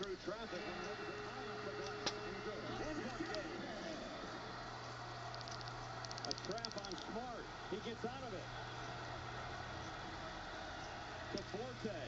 through traffic and it high off the glass. And good. One-point game. A trap on Smart. He gets out of it. To Forte.